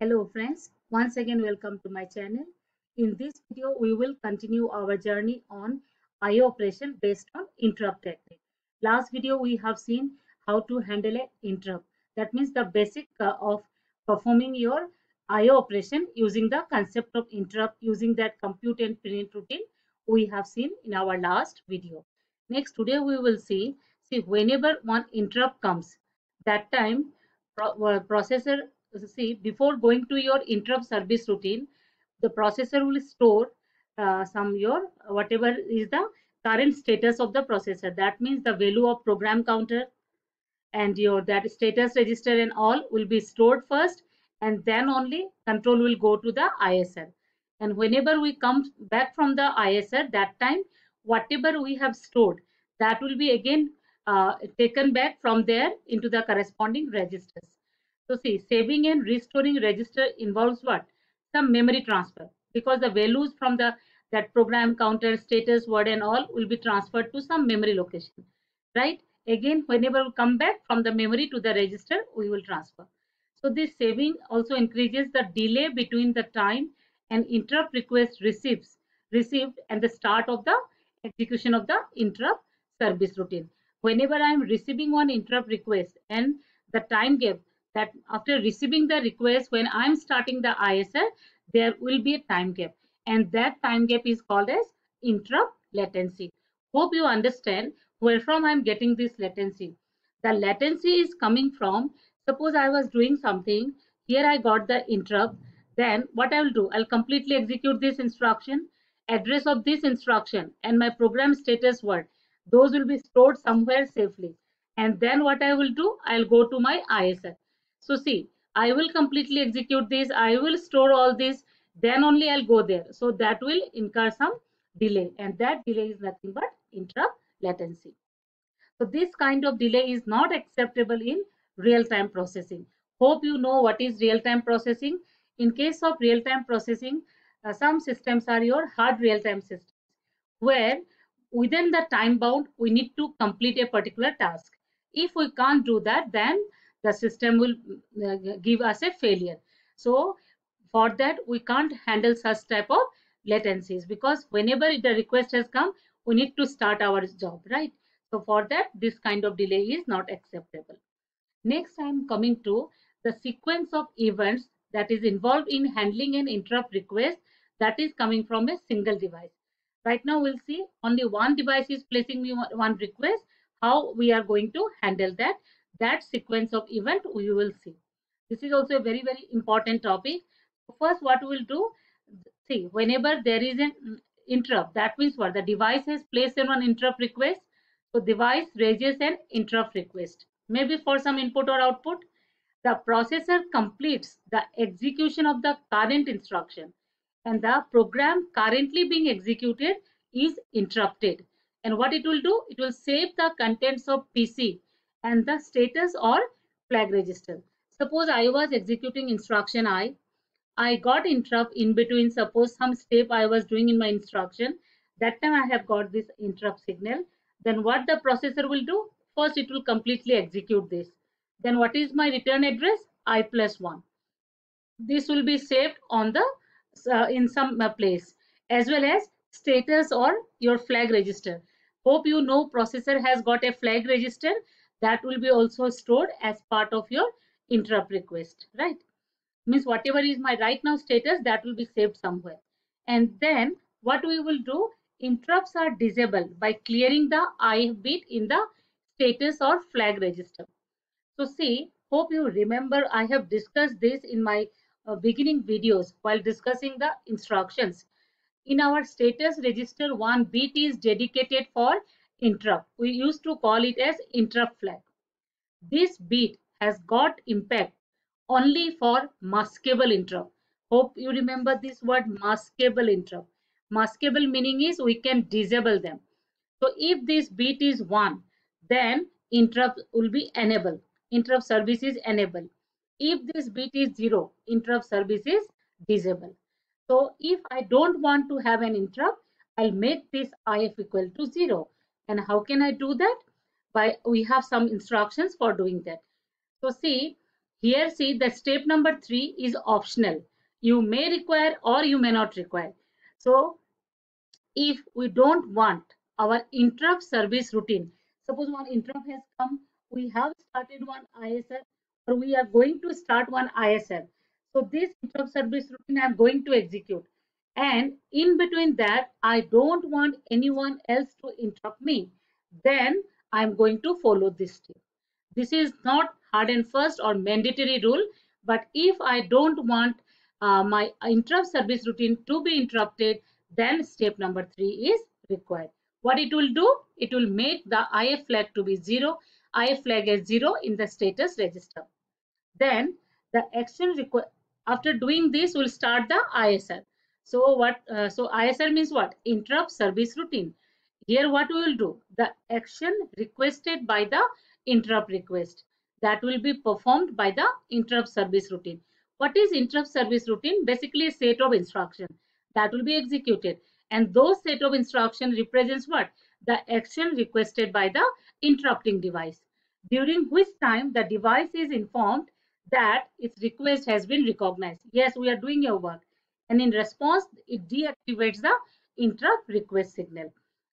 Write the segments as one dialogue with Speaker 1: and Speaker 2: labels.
Speaker 1: Hello friends, once again welcome to my channel. In this video, we will continue our journey on IO operation based on interrupt technique. Last video, we have seen how to handle an interrupt. That means the basic uh, of performing your IO operation using the concept of interrupt using that compute and print routine we have seen in our last video. Next, today we will see, see whenever one interrupt comes, that time uh, processor see before going to your interrupt service routine the processor will store uh, some your whatever is the current status of the processor. That means the value of program counter and your that status register and all will be stored first and then only control will go to the ISR and whenever we come back from the ISR that time whatever we have stored that will be again uh, taken back from there into the corresponding registers so see, saving and restoring register involves what? Some memory transfer because the values from the that program counter status word and all will be transferred to some memory location, right? Again, whenever we come back from the memory to the register, we will transfer. So this saving also increases the delay between the time an interrupt request receives received and the start of the execution of the interrupt service routine. Whenever I am receiving one interrupt request and the time gap that after receiving the request when I'm starting the ISR, there will be a time gap and that time gap is called as interrupt latency. Hope you understand where from I'm getting this latency. The latency is coming from, suppose I was doing something, here I got the interrupt, then what I will do, I'll completely execute this instruction, address of this instruction and my program status word, those will be stored somewhere safely. And then what I will do, I'll go to my ISR so see, I will completely execute this. I will store all this. Then only I'll go there. So that will incur some delay and that delay is nothing but interrupt latency. So this kind of delay is not acceptable in real-time processing. Hope you know what is real-time processing. In case of real-time processing, uh, some systems are your hard real-time systems where within the time bound we need to complete a particular task. If we can't do that, then the system will uh, give us a failure. So for that, we can't handle such type of latencies because whenever the request has come, we need to start our job, right? So for that, this kind of delay is not acceptable. Next, I am coming to the sequence of events that is involved in handling an interrupt request that is coming from a single device. Right now, we'll see only one device is placing one request, how we are going to handle that that sequence of event we will see. This is also a very, very important topic. First, what we will do, see, whenever there is an interrupt, that means what? The device has placed in one interrupt request. So, device raises an interrupt request. Maybe for some input or output. The processor completes the execution of the current instruction and the program currently being executed is interrupted. And what it will do? It will save the contents of PC and the status or flag register. Suppose I was executing instruction I, I got interrupt in between suppose some step I was doing in my instruction. That time I have got this interrupt signal. Then what the processor will do? First it will completely execute this. Then what is my return address? I plus 1. This will be saved on the uh, in some uh, place as well as status or your flag register. Hope you know processor has got a flag register that will be also stored as part of your interrupt request, right? Means whatever is my right now status, that will be saved somewhere. And then what we will do, interrupts are disabled by clearing the I bit in the status or flag register. So see, hope you remember I have discussed this in my uh, beginning videos while discussing the instructions. In our status register, one bit is dedicated for interrupt. We used to call it as interrupt flag. This bit has got impact only for maskable interrupt. Hope you remember this word maskable interrupt. Maskable meaning is we can disable them. So if this bit is 1, then interrupt will be enabled. Interrupt service is enabled. If this bit is 0, interrupt service is disabled. So if I don't want to have an interrupt, I'll make this IF equal to 0. And how can I do that? By we have some instructions for doing that. So see, Here see the step number three is optional. You may require or you may not require. So if we don't want our interrupt service routine, suppose one interrupt has come, we have started one ISR or we are going to start one ISR. So this interrupt service routine I am going to execute. And in between that, I don't want anyone else to interrupt me. Then I'm going to follow this step. This is not hard and fast or mandatory rule, but if I don't want uh, my interrupt service routine to be interrupted, then step number three is required. What it will do? It will make the IF flag to be zero, IF flag is zero in the status register. Then the action after doing this, we'll start the ISR. So what? Uh, so ISR means what? Interrupt service routine. Here what we will do? The action requested by the interrupt request that will be performed by the interrupt service routine. What is interrupt service routine? Basically a set of instruction that will be executed and those set of instruction represents what? The action requested by the interrupting device during which time the device is informed that its request has been recognized. Yes, we are doing your work. And in response, it deactivates the interrupt request signal.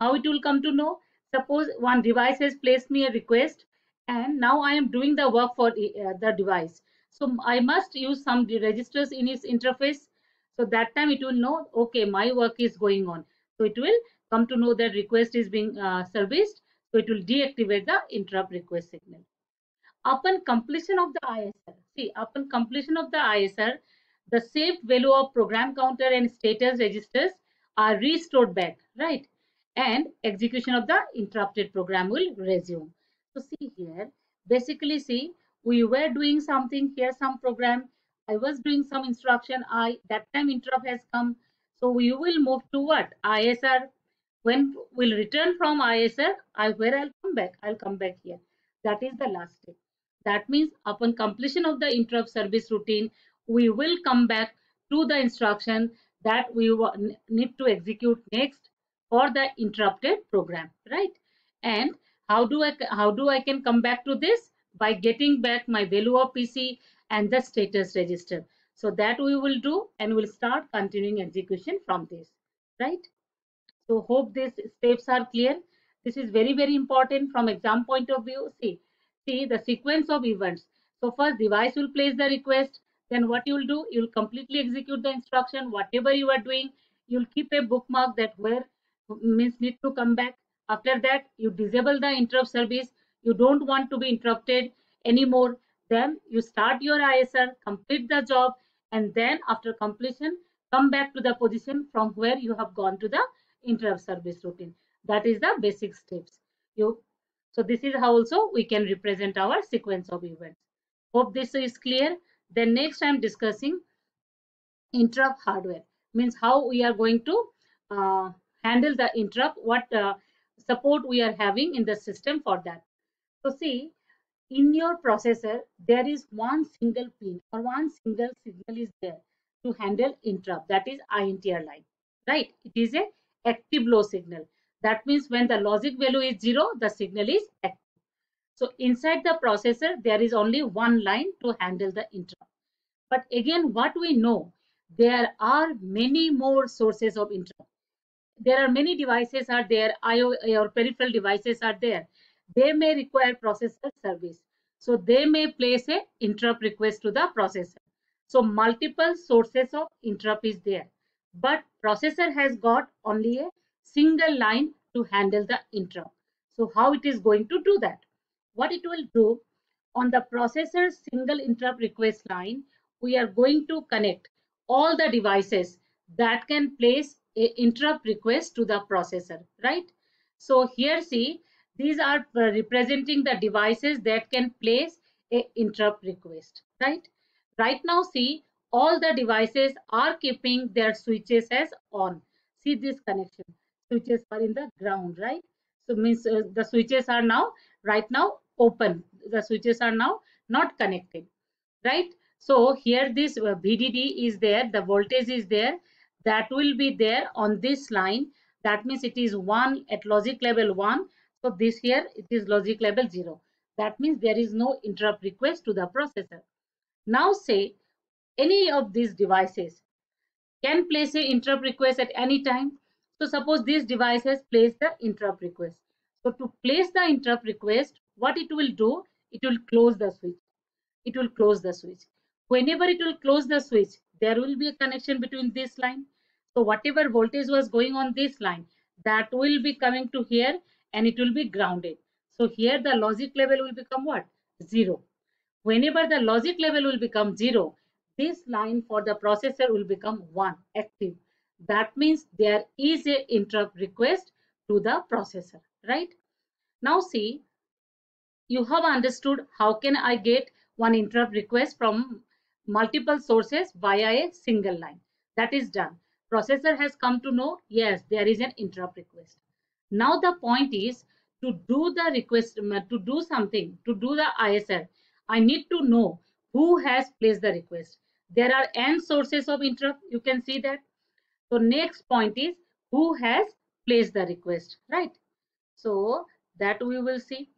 Speaker 1: How it will come to know? Suppose one device has placed me a request and now I am doing the work for uh, the device. So I must use some registers in its interface. So that time it will know, okay, my work is going on. So it will come to know that request is being uh, serviced. So it will deactivate the interrupt request signal upon completion of the ISR, see, upon completion of the ISR, the saved value of program counter and status registers are restored back, right? And execution of the interrupted program will resume. So see here, basically see, we were doing something here, some program. I was doing some instruction. I that time interrupt has come. So we will move to what? ISR. When we'll return from ISR, I where I'll come back. I'll come back here. That is the last step. That means upon completion of the interrupt service routine, we will come back to the instruction that we need to execute next for the interrupted program, right? And how do I how do I can come back to this by getting back my value of PC and the status register. So that we will do and we'll start continuing execution from this, right? So hope these steps are clear. This is very, very important from exam point of view. See, see the sequence of events. So first device will place the request. Then what you will do, you will completely execute the instruction. Whatever you are doing, you'll keep a bookmark that where means need to come back. After that, you disable the interrupt service. You don't want to be interrupted anymore. Then you start your ISR, complete the job, and then after completion, come back to the position from where you have gone to the interrupt service routine. That is the basic steps. You so this is how also we can represent our sequence of events. Hope this is clear. Then next I am discussing interrupt hardware. Means how we are going to uh, handle the interrupt, what uh, support we are having in the system for that. So see, in your processor, there is one single pin or one single signal is there to handle interrupt. That is INTR line, right? It is a active low signal. That means when the logic value is 0, the signal is active. So inside the processor, there is only one line to handle the interrupt. But again, what we know, there are many more sources of interrupt. There are many devices are there, IO or peripheral devices are there. They may require processor service. So they may place a interrupt request to the processor. So multiple sources of interrupt is there. But processor has got only a single line to handle the interrupt. So how it is going to do that? What it will do on the processor's single interrupt request line, we are going to connect all the devices that can place a interrupt request to the processor, right? So here see, these are representing the devices that can place a interrupt request, right? Right now see, all the devices are keeping their switches as on. See this connection switches are in the ground, right? So means uh, the switches are now right now open. The switches are now not connected, right? So here this uh, VDD is there, the voltage is there. That will be there on this line. That means it is 1 at logic level 1. So this here it is logic level 0. That means there is no interrupt request to the processor. Now say any of these devices can place a interrupt request at any time. So suppose this device has placed the interrupt request. So to place the interrupt request, what it will do, it will close the switch. It will close the switch. Whenever it will close the switch, there will be a connection between this line. So whatever voltage was going on this line, that will be coming to here and it will be grounded. So here the logic level will become what? Zero. Whenever the logic level will become zero, this line for the processor will become 1 active. That means there is a interrupt request to the processor, right? Now see, you have understood how can I get one interrupt request from multiple sources via a single line. That is done. Processor has come to know, yes, there is an interrupt request. Now the point is to do the request, to do something, to do the ISR, I need to know who has placed the request there are n sources of interrupt you can see that so next point is who has placed the request right so that we will see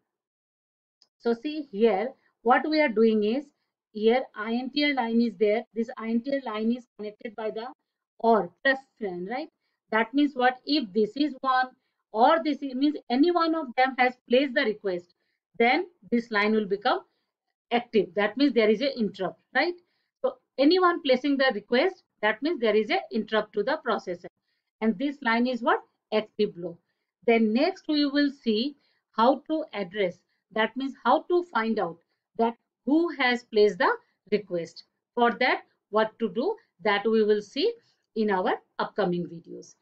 Speaker 1: so see here what we are doing is here INTR line is there this INTR line is connected by the or plus sign right that means what if this is one or this means any one of them has placed the request then this line will become active that means there is a interrupt right So anyone placing the request, that means there is a interrupt to the processor. And this line is what? Active low. Then next we will see how to address. That means how to find out that who has placed the request. For that, what to do, that we will see in our upcoming videos.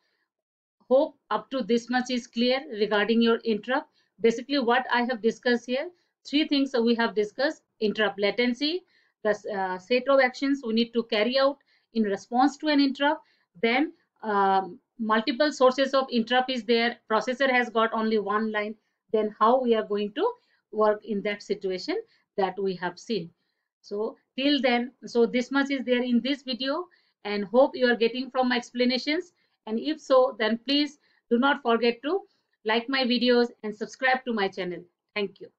Speaker 1: Hope up to this much is clear regarding your interrupt. Basically, what I have discussed here, three things we have discussed, interrupt latency, the uh, set of actions we need to carry out in response to an interrupt then um, multiple sources of interrupt is there. Processor has got only one line. Then how we are going to work in that situation that we have seen. So till then so this much is there in this video and hope you are getting from my explanations. And if so then please do not forget to like my videos and subscribe to my channel. Thank you